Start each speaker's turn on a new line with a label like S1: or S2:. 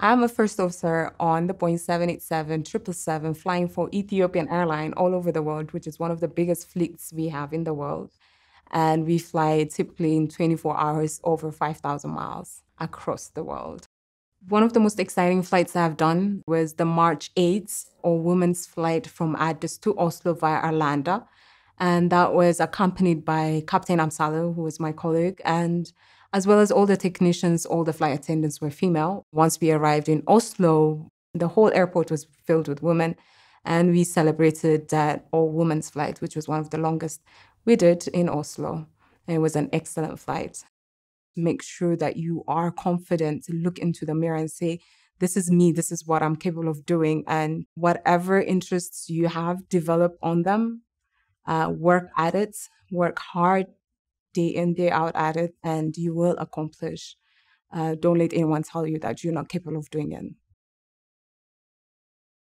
S1: I'm a first officer on the Boeing 787 777 flying for Ethiopian Airline all over the world, which is one of the biggest fleets we have in the world. And we fly typically in 24 hours over 5,000 miles across the world. One of the most exciting flights I've done was the March 8th or women's flight from Addis to Oslo via Arlanda. And that was accompanied by Captain Amsale, who was my colleague, and as well as all the technicians, all the flight attendants were female. Once we arrived in Oslo, the whole airport was filled with women. And we celebrated that all women's flight, which was one of the longest we did in Oslo. It was an excellent flight. Make sure that you are confident to look into the mirror and say, this is me, this is what I'm capable of doing. And whatever interests you have, develop on them, uh, work at it, work hard, day in, day out at it, and you will accomplish. Uh, don't let anyone tell you that you're not capable of doing it.